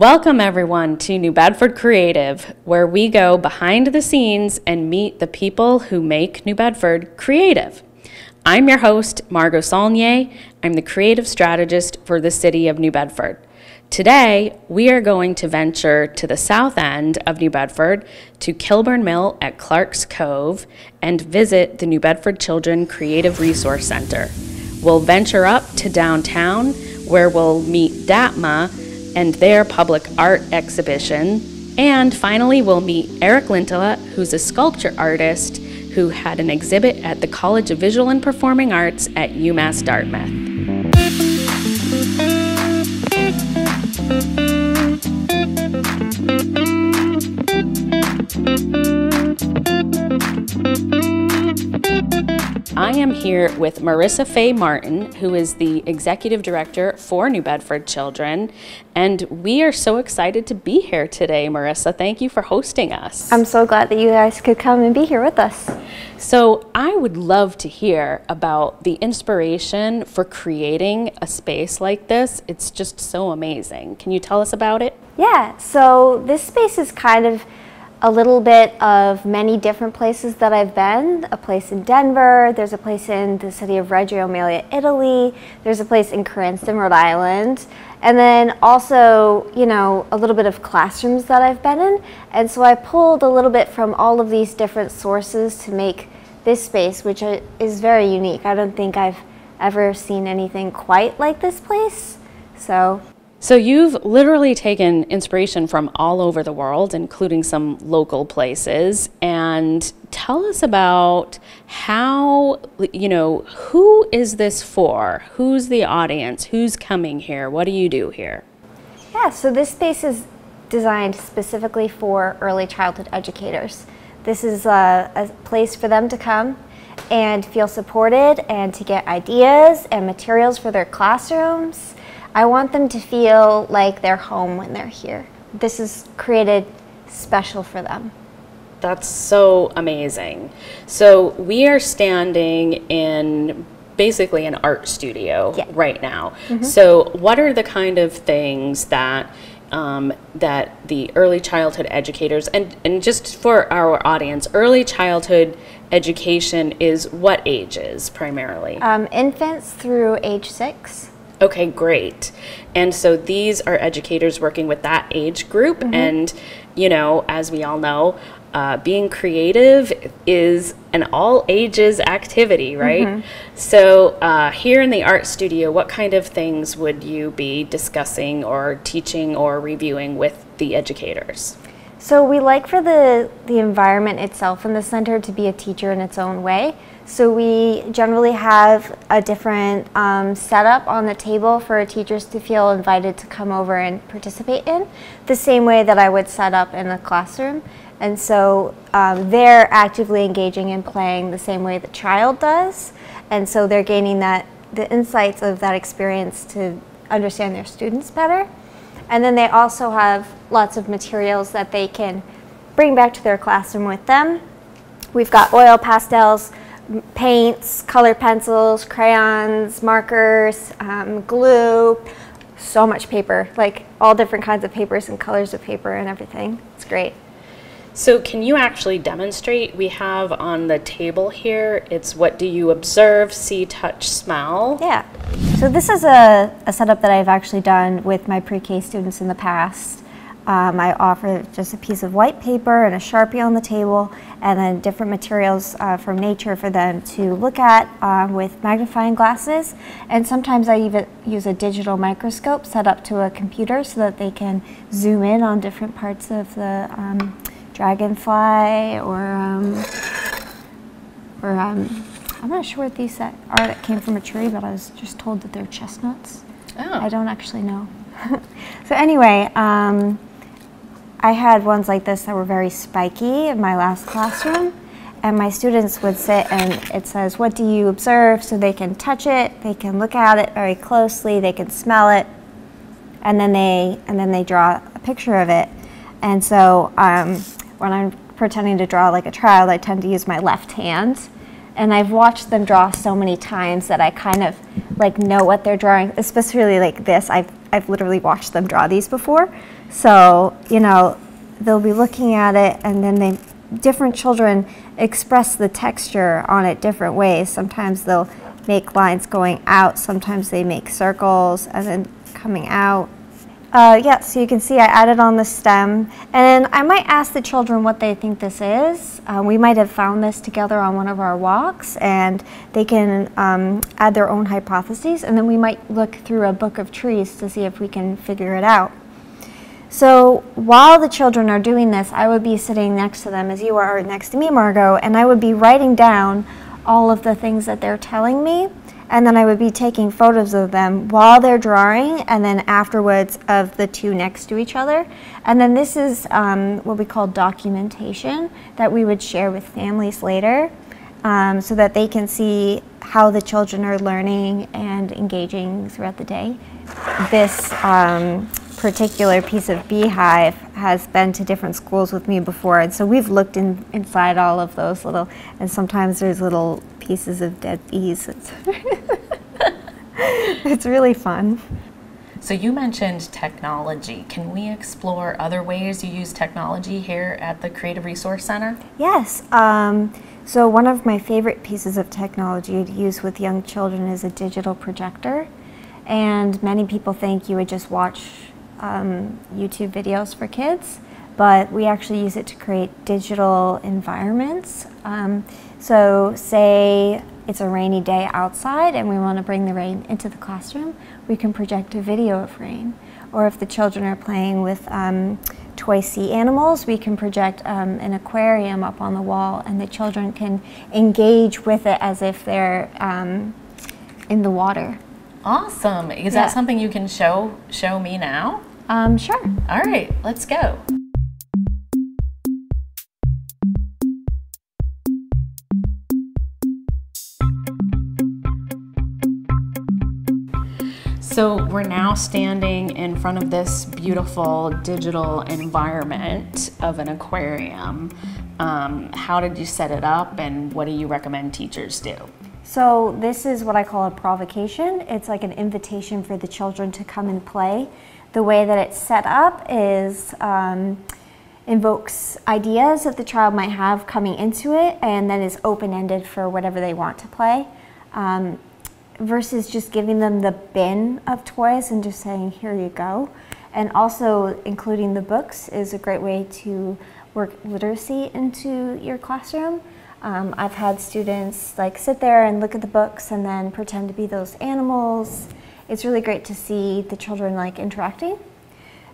Welcome, everyone, to New Bedford Creative, where we go behind the scenes and meet the people who make New Bedford creative. I'm your host, Margot Saulnier. I'm the creative strategist for the city of New Bedford. Today, we are going to venture to the south end of New Bedford to Kilburn Mill at Clark's Cove and visit the New Bedford Children Creative Resource Center. We'll venture up to downtown where we'll meet DATMA and their public art exhibition. And finally, we'll meet Eric Lintala, who's a sculpture artist who had an exhibit at the College of Visual and Performing Arts at UMass Dartmouth. Am here with Marissa Fay Martin, who is the Executive Director for New Bedford Children. And we are so excited to be here today, Marissa. Thank you for hosting us. I'm so glad that you guys could come and be here with us. So, I would love to hear about the inspiration for creating a space like this. It's just so amazing. Can you tell us about it? Yeah, so this space is kind of a little bit of many different places that I've been. A place in Denver, there's a place in the city of Reggio Emilia, Italy, there's a place in Cranston, Rhode Island, and then also, you know, a little bit of classrooms that I've been in. And so I pulled a little bit from all of these different sources to make this space, which is very unique. I don't think I've ever seen anything quite like this place. So so you've literally taken inspiration from all over the world, including some local places, and tell us about how, you know, who is this for? Who's the audience? Who's coming here? What do you do here? Yeah, so this space is designed specifically for early childhood educators. This is a, a place for them to come and feel supported and to get ideas and materials for their classrooms I want them to feel like they're home when they're here. This is created special for them. That's so amazing. So we are standing in basically an art studio yeah. right now. Mm-hmm. So what are the kind of things that um, that the early childhood educators and and just for our audience, early childhood education is what ages primarily? Um, infants through age six. Okay, great. And so these are educators working with that age group. Mm-hmm. And, you know, as we all know, uh, being creative is an all ages activity, right? Mm-hmm. So, uh, here in the art studio, what kind of things would you be discussing or teaching or reviewing with the educators? So, we like for the, the environment itself in the center to be a teacher in its own way. So we generally have a different um, setup on the table for teachers to feel invited to come over and participate in, the same way that I would set up in a classroom. And so um, they're actively engaging and playing the same way the child does. And so they're gaining that the insights of that experience to understand their students better. And then they also have lots of materials that they can bring back to their classroom with them. We've got oil pastels, paints, color pencils, crayons, markers, um, glue, so much paper, like all different kinds of papers and colors of paper and everything. It's great. So can you actually demonstrate? We have on the table here, it's what do you observe, see, touch, smell? Yeah. So this is a, a setup that I've actually done with my pre-K students in the past. Um, I offer just a piece of white paper and a Sharpie on the table and then different materials uh, from nature for them to look at um, with magnifying glasses. And sometimes I even use a digital microscope set up to a computer so that they can zoom in on different parts of the um, dragonfly or, um, or um, I'm not sure what these are that came from a tree, but I was just told that they're chestnuts. Oh. I don't actually know. so anyway, um, I had ones like this that were very spiky in my last classroom and my students would sit and it says what do you observe? So they can touch it they can look at it very closely they can smell it and then they and then they draw a picture of it. And so um, when i'm pretending to draw like a child i tend to use my left hand and i've watched them draw so many times that i kind of like know what they're drawing especially like this. I've I've literally watched them draw these before. So, you know, they'll be looking at it and then they different children express the texture on it different ways. Sometimes they'll make lines going out, sometimes they make circles and then coming out. Uh, yeah, so you can see I added on the stem. And I might ask the children what they think this is. Uh, we might have found this together on one of our walks and they can um, add their own hypotheses and then we might look through a book of trees to see if we can figure it out. So while the children are doing this, I would be sitting next to them as you are next to me, Margot, and I would be writing down all of the things that they're telling me and then I would be taking photos of them while they're drawing and then afterwards of the two next to each other. And then this is um, what we call documentation that we would share with families later um, so that they can see how the children are learning and engaging throughout the day. This um, particular piece of beehive has been to different schools with me before and so we've looked in, inside all of those little and sometimes there's little pieces of dead bees. It's, it's really fun. So you mentioned technology. Can we explore other ways you use technology here at the Creative Resource Center? Yes. Um, so one of my favorite pieces of technology to use with young children is a digital projector. And many people think you would just watch um, YouTube videos for kids, but we actually use it to create digital environments. Um, so say it's a rainy day outside and we want to bring the rain into the classroom, we can project a video of rain. Or if the children are playing with um, toy sea animals, we can project um, an aquarium up on the wall and the children can engage with it as if they're um, in the water. Awesome. Is yeah. that something you can show show me now? Um, sure. All right, let's go. So we're now standing in front of this beautiful digital environment of an aquarium. Um, how did you set it up and what do you recommend teachers do? So this is what I call a provocation. It's like an invitation for the children to come and play. The way that it's set up is um, invokes ideas that the child might have coming into it and then is open-ended for whatever they want to play. Um, versus just giving them the bin of toys and just saying, here you go. And also including the books is a great way to work literacy into your classroom. Um, I've had students like sit there and look at the books and then pretend to be those animals. It's really great to see the children like interacting.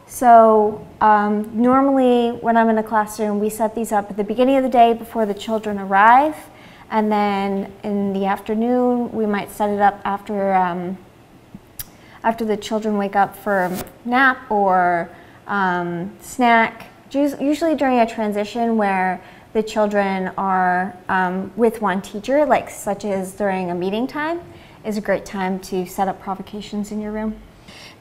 So um, normally when I'm in a classroom, we set these up at the beginning of the day before the children arrive. And then in the afternoon, we might set it up after, um, after the children wake up for nap or um, snack, usually during a transition where the children are um, with one teacher, like such as during a meeting time, is a great time to set up provocations in your room.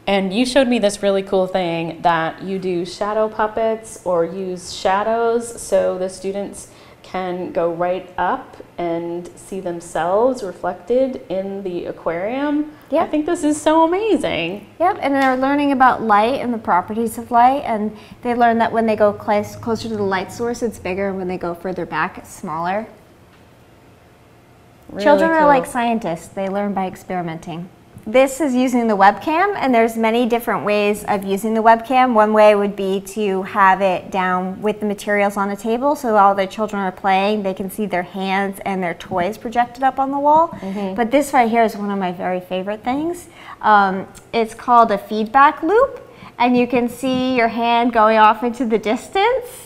And you showed me this really cool thing that you do shadow puppets or use shadows so the students can go right up and see themselves reflected in the aquarium. Yep. I think this is so amazing. Yep, and they're learning about light and the properties of light, and they learn that when they go close, closer to the light source, it's bigger, and when they go further back, it's smaller. Really Children cool. are like scientists, they learn by experimenting. This is using the webcam and there's many different ways of using the webcam. One way would be to have it down with the materials on a table so all the children are playing, they can see their hands and their toys projected up on the wall. Mm -hmm. But this right here is one of my very favorite things. Um, it's called a feedback loop and you can see your hand going off into the distance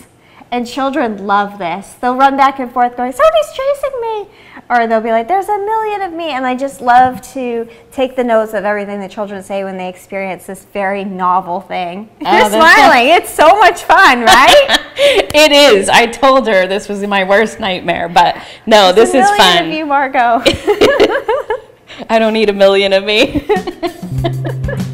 and children love this. They'll run back and forth going, somebody's chasing me. Or they'll be like, there's a million of me. And I just love to take the notes of everything the children say when they experience this very novel thing. Oh, They're smiling. it's so much fun, right? it is. I told her this was my worst nightmare, but no, this is fun. Of you, Margot. I don't need a million of me.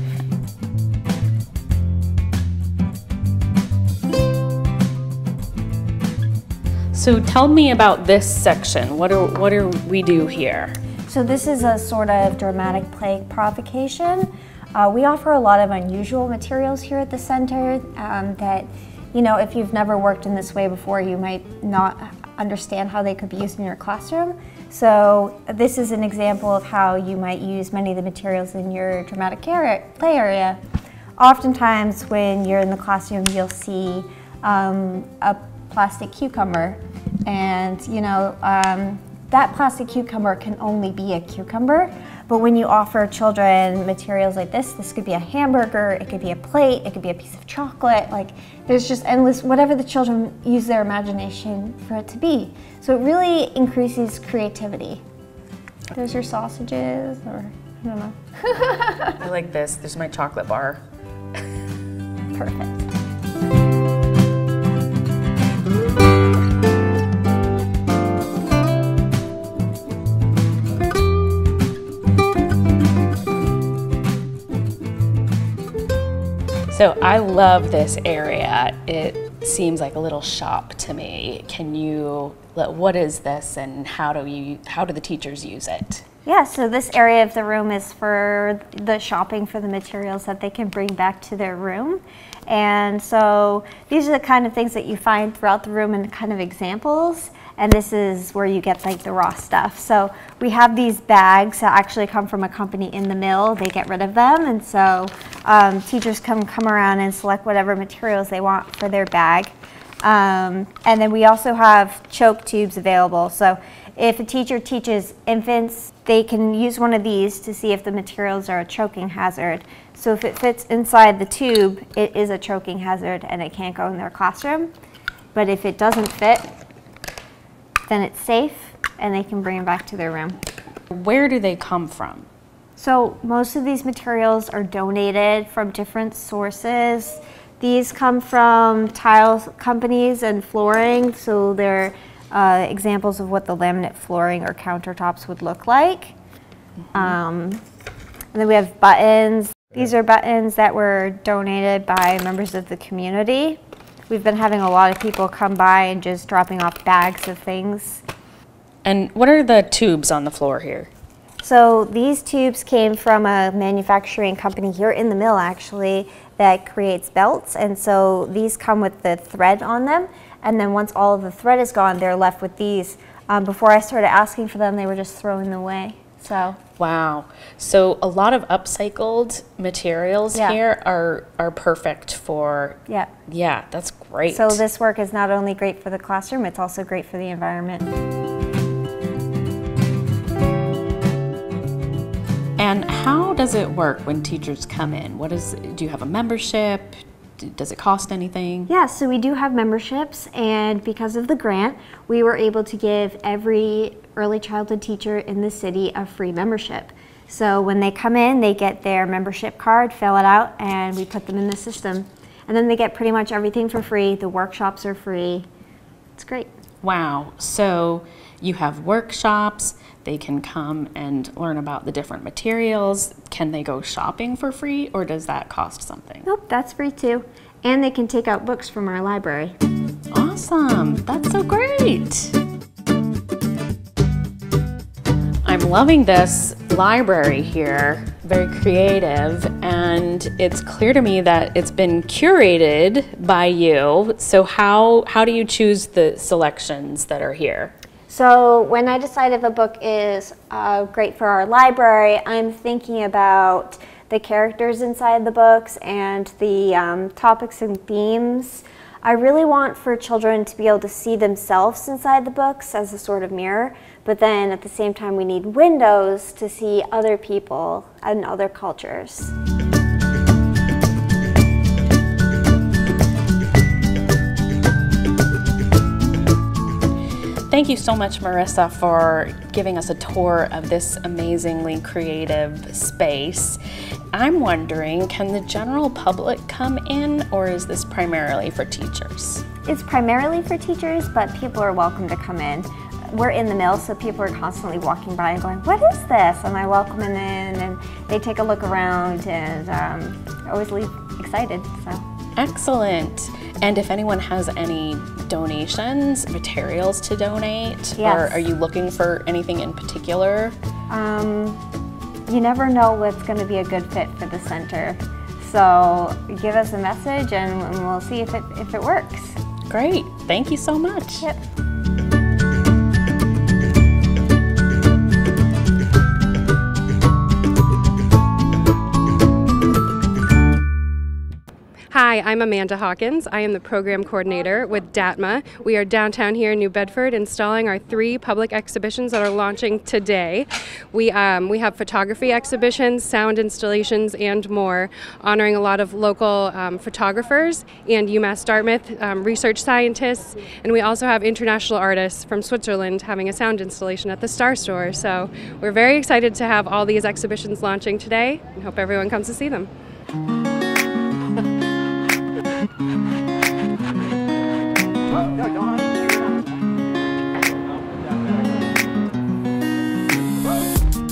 So tell me about this section. What are what do we do here? So this is a sort of dramatic play provocation. Uh, we offer a lot of unusual materials here at the center um, that, you know, if you've never worked in this way before, you might not understand how they could be used in your classroom. So this is an example of how you might use many of the materials in your dramatic play area. Oftentimes when you're in the classroom, you'll see um, a plastic cucumber and you know um, that plastic cucumber can only be a cucumber but when you offer children materials like this, this could be a hamburger, it could be a plate, it could be a piece of chocolate, like there's just endless, whatever the children use their imagination for it to be. So it really increases creativity. There's your sausages, or I don't know. I like this, there's my chocolate bar. Perfect. So I love this area. It seems like a little shop to me. Can you, what is this and how do you, how do the teachers use it? Yeah, so this area of the room is for the shopping for the materials that they can bring back to their room. And so these are the kind of things that you find throughout the room and kind of examples and this is where you get like the raw stuff. So we have these bags that actually come from a company in the mill. They get rid of them, and so um, teachers come come around and select whatever materials they want for their bag. Um, and then we also have choke tubes available. So if a teacher teaches infants, they can use one of these to see if the materials are a choking hazard. So if it fits inside the tube, it is a choking hazard and it can't go in their classroom. But if it doesn't fit, then it's safe and they can bring them back to their room. Where do they come from? So most of these materials are donated from different sources. These come from tile companies and flooring, so they're uh, examples of what the laminate flooring or countertops would look like. Mm -hmm. um, and then we have buttons. These are buttons that were donated by members of the community. We've been having a lot of people come by and just dropping off bags of things. And what are the tubes on the floor here? So these tubes came from a manufacturing company here in the mill actually that creates belts and so these come with the thread on them and then once all of the thread is gone they're left with these. Um, before I started asking for them they were just throwing them away. So Wow. So a lot of upcycled materials yeah. here are are perfect for Yeah. Yeah, that's great. So this work is not only great for the classroom, it's also great for the environment. And how does it work when teachers come in? What is do you have a membership? does it cost anything? Yeah, so we do have memberships, and because of the grant, we were able to give every early childhood teacher in the city a free membership. So when they come in, they get their membership card, fill it out, and we put them in the system. And then they get pretty much everything for free. The workshops are free. It's great. Wow. So you have workshops, they can come and learn about the different materials. Can they go shopping for free or does that cost something? Nope, that's free too. And they can take out books from our library. Awesome. That's so great. Loving this library here, very creative, and it's clear to me that it's been curated by you. So how how do you choose the selections that are here? So when I decide if a book is uh, great for our library, I'm thinking about the characters inside the books and the um, topics and themes I really want for children to be able to see themselves inside the books as a sort of mirror, but then at the same time we need windows to see other people and other cultures. Thank you so much, Marissa, for giving us a tour of this amazingly creative space. I'm wondering, can the general public come in or is this primarily for teachers? It's primarily for teachers, but people are welcome to come in. We're in the mill, so people are constantly walking by and going, what is this? And I welcome them in and they take a look around and um, always leave excited. So. Excellent. And if anyone has any donations, materials to donate, yes. or are you looking for anything in particular? Um, you never know what's going to be a good fit for the center. So give us a message and we'll see if it, if it works. Great. Thank you so much. Yep. Hi, I'm Amanda Hawkins. I am the program coordinator with DATMA. We are downtown here in New Bedford installing our three public exhibitions that are launching today. We, um, we have photography exhibitions, sound installations, and more, honoring a lot of local um, photographers and UMass Dartmouth um, research scientists. And we also have international artists from Switzerland having a sound installation at the Star Store. So we're very excited to have all these exhibitions launching today and hope everyone comes to see them.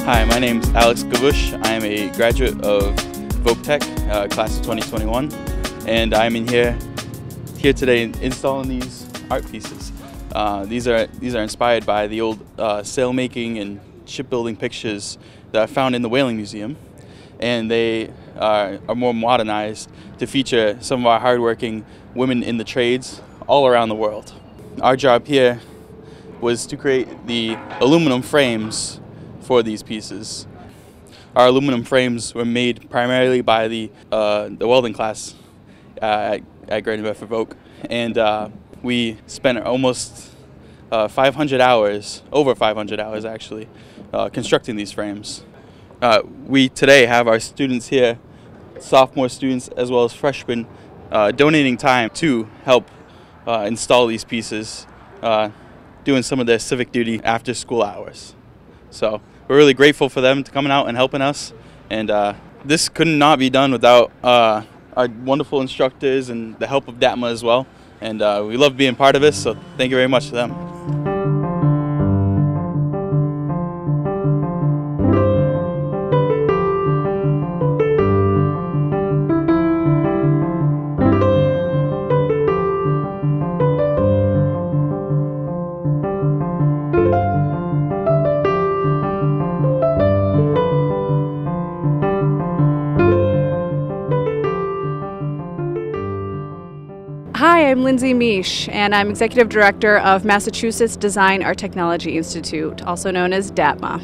Hi, my name is Alex Gavush. I am a graduate of Voc Tech, uh, class of 2021, and I'm in here here today installing these art pieces. Uh, these are these are inspired by the old uh, sailmaking and shipbuilding pictures that I found in the Whaling Museum, and they are, are more modernized to feature some of our hardworking women in the trades all around the world. Our job here was to create the aluminum frames for these pieces. Our aluminum frames were made primarily by the, uh, the welding class uh, at, at Greater Bedford Voc, and uh, we spent almost uh, 500 hours, over 500 hours actually, uh, constructing these frames. Uh, we today have our students here, sophomore students as well as freshmen, donating time to help install these pieces, doing some of their civic duty after school hours. So we're really grateful for them to coming out and helping us. And uh, this could not be done without uh, our wonderful instructors and the help of DATMA as well. And uh, we love being part of this, so thank you very much to them. I'm Lindsay Misch, and I'm Executive Director of Massachusetts Design Art Technology Institute, also known as DATMA.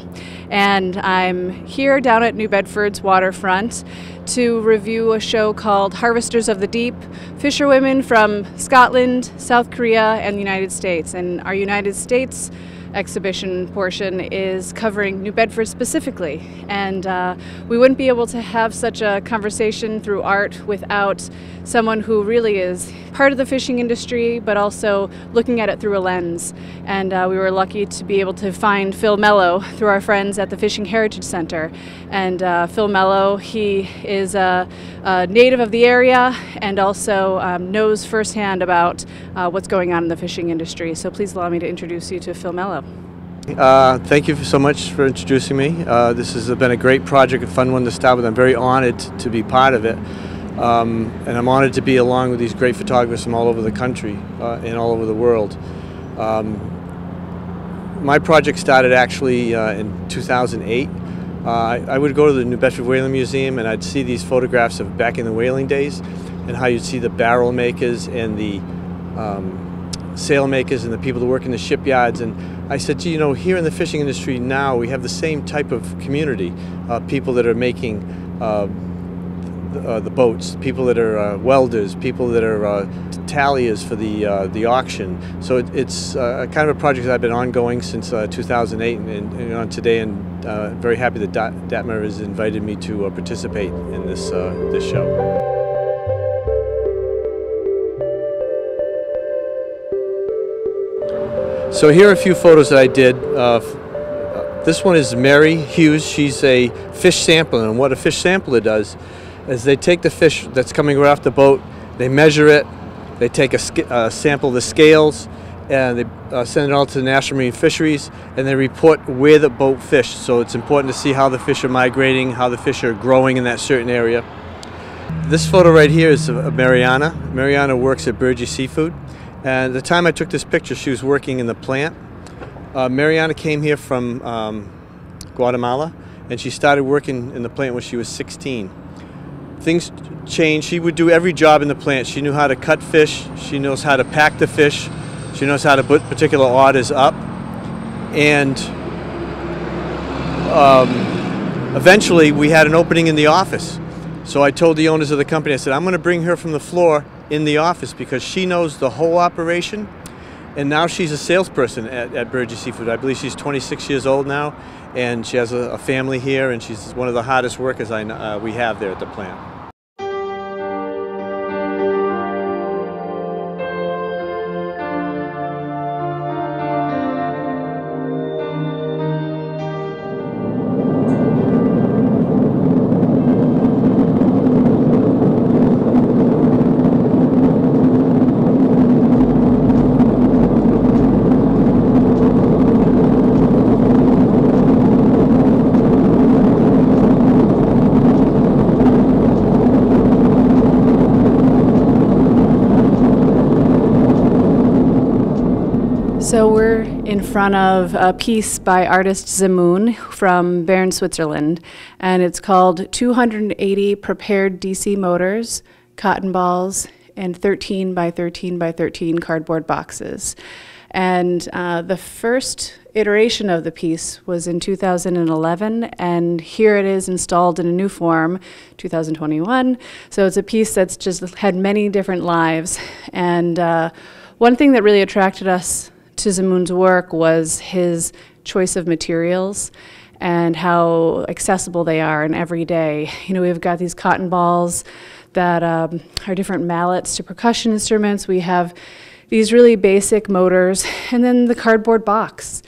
And I'm here down at New Bedford's waterfront to review a show called Harvesters of the Deep Fisherwomen from Scotland, South Korea, and the United States. And our United States exhibition portion is covering New Bedford specifically. And uh, we wouldn't be able to have such a conversation through art without someone who really is part of the fishing industry, but also looking at it through a lens. And uh, we were lucky to be able to find Phil Mello through our friends at the Fishing Heritage Center. And uh, Phil Mello, he is a, a, native of the area and also um, knows firsthand about uh, what's going on in the fishing industry. So please allow me to introduce you to Phil Mello. Uh, thank you so much for introducing me. Uh, this has been a great project, a fun one to start with. I'm very honored to be part of it. Um, and I'm honored to be along with these great photographers from all over the country uh, and all over the world. Um, my project started actually uh, in 2008. Uh, I, would go to the New Bedford Whaling Museum and I'd see these photographs of back in the whaling days and how you'd see the barrel makers and the um, sail makers and the people that work in the shipyards. And I said, you know, here in the fishing industry now we have the same type of community, uh, people that are making uh, uh, the boats, people that are uh, welders, people that are uh, talliers for the uh, the auction. So it, it's kind of a project that I've been ongoing since uh, 2008, and, and, on today, and very happy that DATMA has invited me to participate in this this show. So here are a few photos that I did. this one is Mary Hughes. She's a fish sampler, and what a fish sampler does is they take the fish that's coming right off the boat, they measure it, they take a uh, sample of the scales, and they uh, send it all to the National Marine Fisheries, and they report where the boat fished. So it's important to see how the fish are migrating, how the fish are growing in that certain area. This photo right here is of Mariana. Mariana works at Bergie Seafood, and the time I took this picture, she was working in the plant. Uh, Mariana came here from um, Guatemala, and she started working in the plant when she was 16. Things changed. She would do every job in the plant. She knew how to cut fish, she knows how to pack the fish, she knows how to put particular orders up, and um, eventually we had an opening in the office. So I told the owners of the company, I said, I'm going to bring her from the floor in the office because she knows the whole operation. And now she's a salesperson at, at Bergie's Seafood. I believe she's 26 years old now, and she has a, a family here, and she's one of the hardest workers I, uh, we have there at the plant. So we're in front of a piece by artist Zimoun from Bern, Switzerland, and it's called 280 Prepared DC Motors, Cotton Balls, and 13 by 13 by 13 cardboard boxes. And uh, the first iteration of the piece was in 2011, and here it is installed in a new form, 2021. So it's a piece that's just had many different lives. And uh, one thing that really attracted us to Zimoun's work was his choice of materials and how accessible they are and everyday. You know, we've got these cotton balls that um, are different mallets to percussion instruments. We have these really basic motors, and then the cardboard box.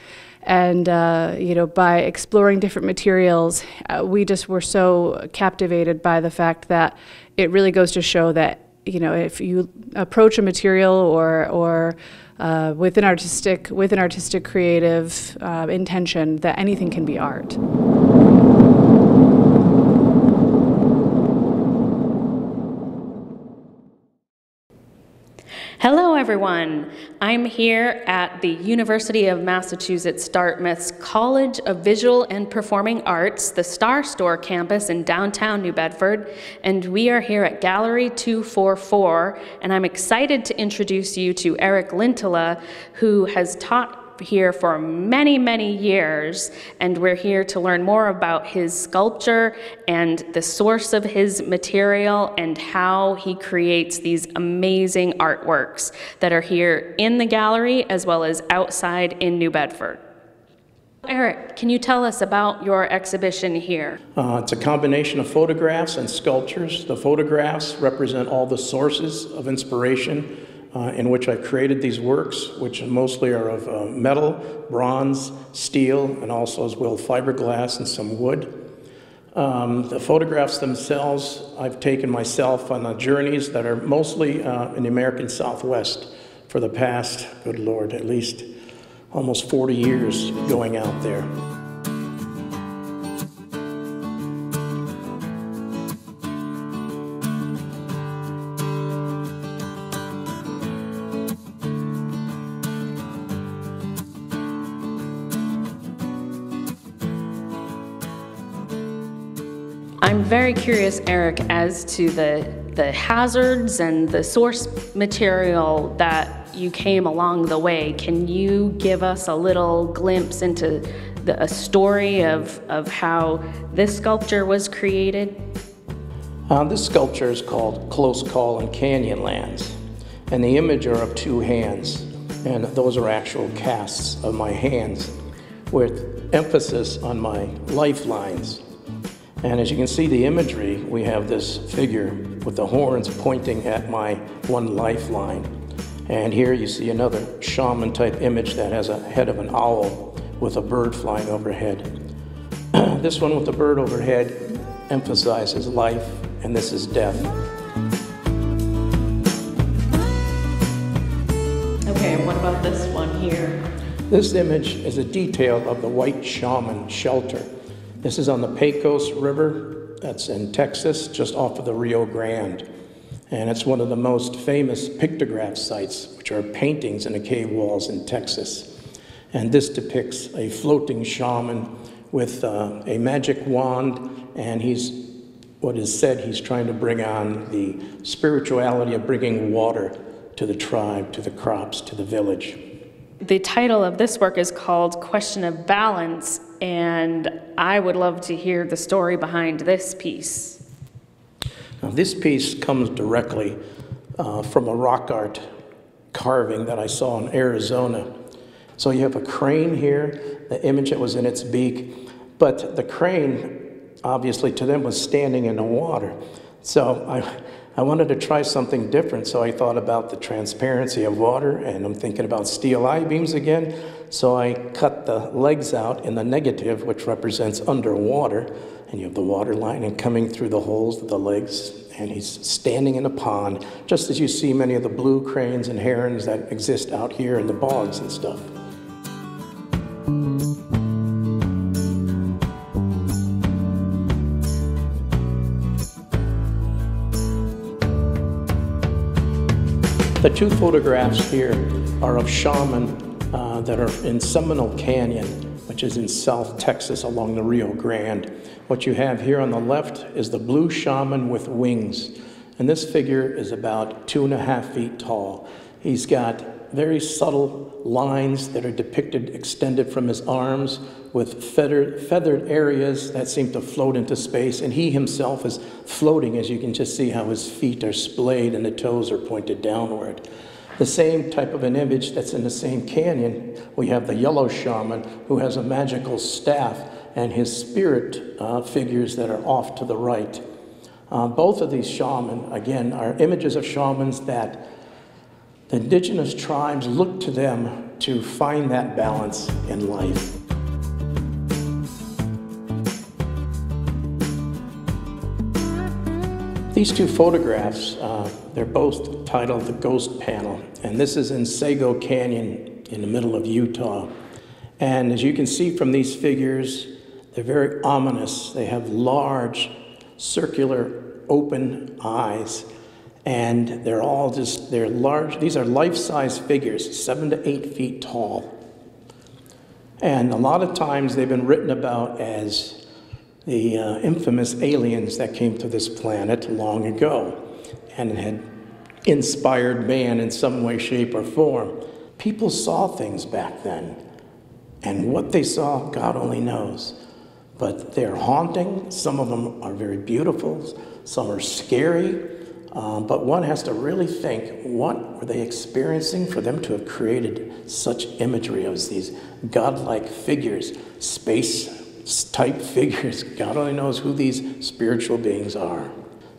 And uh, you know, by exploring different materials, uh, we just were so captivated by the fact that it really goes to show that you know, if you approach a material or or uh, with an artistic with an artistic creative uh, intention, that anything can be art. Everyone. I'm here at the University of Massachusetts Dartmouth's College of Visual and Performing Arts, the Star Store campus in downtown New Bedford, and we are here at Gallery 244, and I'm excited to introduce you to Eric Lintala, who has taught here for many, many years, and we're here to learn more about his sculpture and the source of his material and how he creates these amazing artworks that are here in the gallery as well as outside in New Bedford. Eric, can you tell us about your exhibition here? Uh, it's a combination of photographs and sculptures. The photographs represent all the sources of inspiration uh, in which I created these works, which mostly are of uh, metal, bronze, steel, and also as well fiberglass and some wood. Um, the photographs themselves I've taken myself on uh, journeys that are mostly uh, in the American Southwest for the past, good Lord, at least almost 40 years going out there. Curious, Eric, as to the, the hazards and the source material that you came along the way. Can you give us a little glimpse into the, a story of, of how this sculpture was created? Uh, this sculpture is called Close Call in Canyonlands, and the image are of two hands, and those are actual casts of my hands with emphasis on my lifelines. And as you can see the imagery, we have this figure with the horns pointing at my one lifeline. And here you see another shaman type image that has a head of an owl with a bird flying overhead. this one with the bird overhead emphasizes life, and this is death. Okay, what about this one here? This image is a detail of the white shaman shelter. This is on the Pecos River, that's in Texas, just off of the Rio Grande. And it's one of the most famous pictograph sites, which are paintings in the cave walls in Texas. And this depicts a floating shaman with uh, a magic wand, and he's what is said he's trying to bring on the spirituality of bringing water to the tribe, to the crops, to the village. The title of this work is called Question of Balance, and I would love to hear the story behind this piece. Now, this piece comes directly uh, from a rock art carving that I saw in Arizona. So you have a crane here, the image that was in its beak, but the crane obviously to them was standing in the water. So I, I wanted to try something different, so I thought about the transparency of water, and I'm thinking about steel I-beams again. So I cut the legs out in the negative, which represents underwater, and you have the water line and coming through the holes of the legs, and he's standing in a pond, just as you see many of the blue cranes and herons that exist out here in the bogs and stuff. The two photographs here are of shaman uh, that are in Seminole Canyon, which is in South Texas along the Rio Grande. What you have here on the left is the blue shaman with wings. And this figure is about two and a half feet tall. He's got very subtle lines that are depicted extended from his arms with feathered, feathered areas that seem to float into space. And he himself is floating, as you can just see how his feet are splayed and the toes are pointed downward. The same type of an image that's in the same canyon, we have the yellow shaman who has a magical staff and his spirit uh, figures that are off to the right. Uh, both of these shaman, again, are images of shamans that the indigenous tribes look to them to find that balance in life. These two photographs, uh, they're both titled The Ghost Panel, and this is in Sego Canyon in the middle of Utah. And as you can see from these figures, they're very ominous. They have large, circular, open eyes, and they're all just, they're large. These are life-size figures, seven to eight feet tall. And a lot of times they've been written about as the uh, infamous aliens that came to this planet long ago and had inspired man in some way, shape, or form. People saw things back then, and what they saw, God only knows. But they're haunting. Some of them are very beautiful, some are scary. Um, but one has to really think what were they experiencing for them to have created such imagery as these godlike figures, space type figures. God only knows who these spiritual beings are.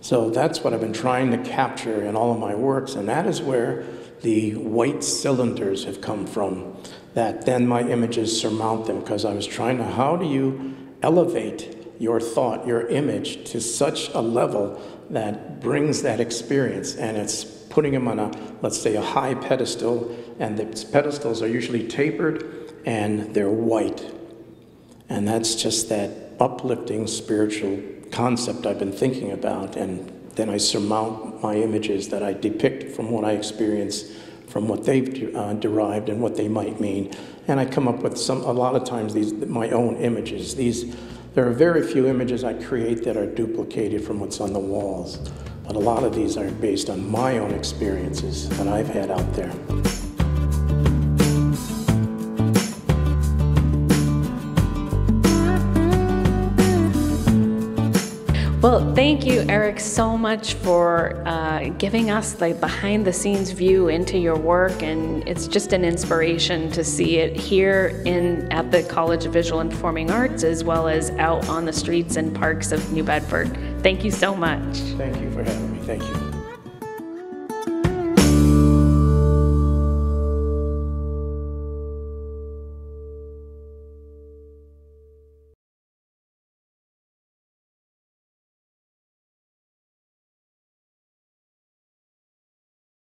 So that's what I've been trying to capture in all of my works, and that is where the white cylinders have come from. That then my images surmount them, because I was trying to, how do you elevate your thought, your image to such a level that brings that experience? And it's putting them on a, let's say, a high pedestal, and the pedestals are usually tapered and they're white. And that's just that uplifting spiritual concept I've been thinking about. And then I surmount my images that I depict from what I experience, from what they've uh, derived and what they might mean. And I come up with some, a lot of times, these my own images. These, there are very few images I create that are duplicated from what's on the walls. But a lot of these are based on my own experiences that I've had out there. Well, thank you, Eric, so much for uh, giving us the behind the scenes view into your work. And it's just an inspiration to see it here in at the College of Visual and Performing Arts as well as out on the streets and parks of New Bedford. Thank you so much. Thank you for having me. Thank you.